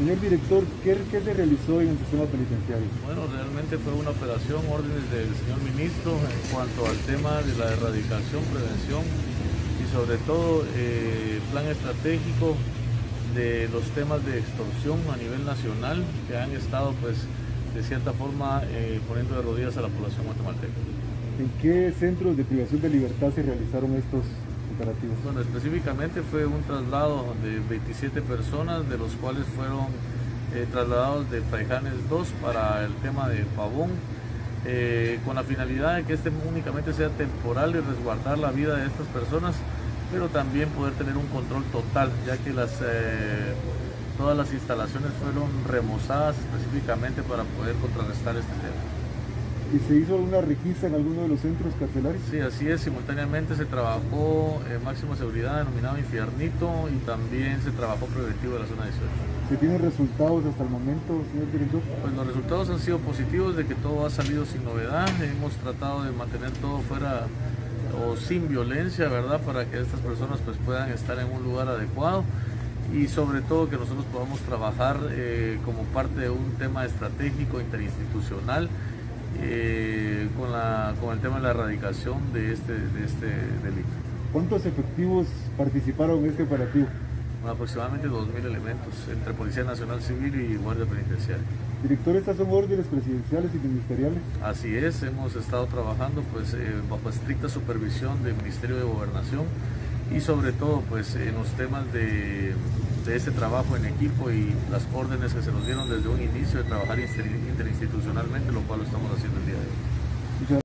Señor director, ¿qué, ¿qué, se realizó en el sistema penitenciario? Bueno, realmente fue una operación, órdenes del señor ministro en cuanto al tema de la erradicación, prevención y sobre todo eh, plan estratégico de los temas de extorsión a nivel nacional que han estado pues de cierta forma eh, poniendo de rodillas a la población guatemalteca. ¿En qué centros de privación de libertad se realizaron estos bueno, específicamente fue un traslado de 27 personas, de los cuales fueron eh, trasladados de Paijanes 2 para el tema de Pavón, eh, con la finalidad de que este únicamente sea temporal y resguardar la vida de estas personas, pero también poder tener un control total, ya que las, eh, todas las instalaciones fueron remozadas específicamente para poder contrarrestar este tema. ¿Y se hizo alguna requisa en alguno de los centros carcelarios? Sí, así es. Simultáneamente se trabajó en máxima seguridad denominado infiernito y también se trabajó preventivo de la zona 18. ¿Se tienen resultados hasta el momento, señor director? Pues los resultados han sido positivos de que todo ha salido sin novedad. Hemos tratado de mantener todo fuera o sin violencia, ¿verdad? Para que estas personas pues puedan estar en un lugar adecuado y sobre todo que nosotros podamos trabajar eh, como parte de un tema estratégico interinstitucional eh, con, la, con el tema de la erradicación de este, de este delito. ¿Cuántos efectivos participaron en este operativo? aproximadamente 2.000 elementos entre Policía Nacional Civil y Guardia Penitenciaria. Director, ¿estas son órdenes presidenciales y ministeriales? Así es, hemos estado trabajando pues, eh, bajo estricta supervisión del Ministerio de Gobernación y sobre todo pues, en los temas de de ese trabajo en equipo y las órdenes que se nos dieron desde un inicio de trabajar interinstitucionalmente, lo cual lo estamos haciendo el día de hoy.